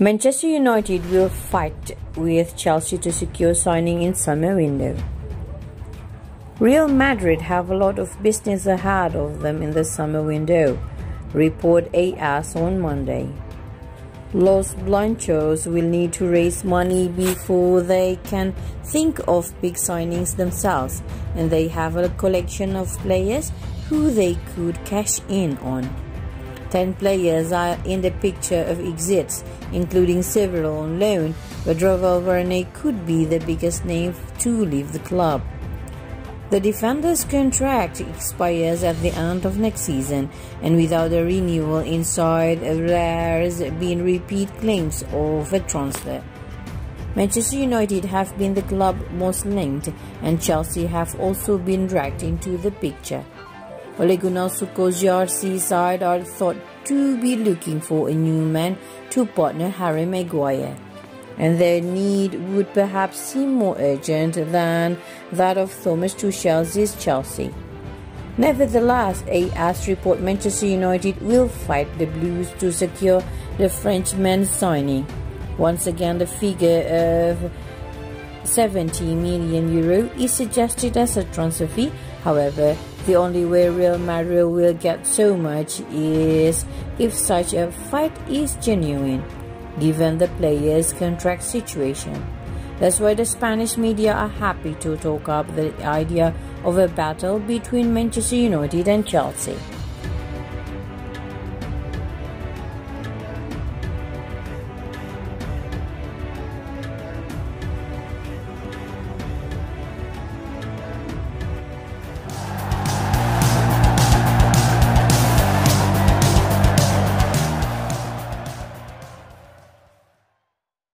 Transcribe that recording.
Manchester United will fight with Chelsea to secure signing in summer window. Real Madrid have a lot of business ahead of them in the summer window, report AS on Monday. Los Blancos will need to raise money before they can think of big signings themselves, and they have a collection of players who they could cash in on. 10 players are in the picture of exits, including several on loan, but Raphael Varane could be the biggest name to leave the club. The defender's contract expires at the end of next season, and without a renewal inside, there's been repeat claims of a transfer. Manchester United have been the club most linked, and Chelsea have also been dragged into the picture. Ole Gunnar Solskjaer's side are thought to be looking for a new man to partner Harry Maguire, and their need would perhaps seem more urgent than that of Thomas Tuchel's Chelsea. Nevertheless, a AS report Manchester United will fight the Blues to secure the Frenchman's signing. Once again, the figure of 70 million euro is suggested as a transfer fee. However, the only way Real Madrid will get so much is if such a fight is genuine, given the player's contract situation. That's why the Spanish media are happy to talk up the idea of a battle between Manchester United and Chelsea.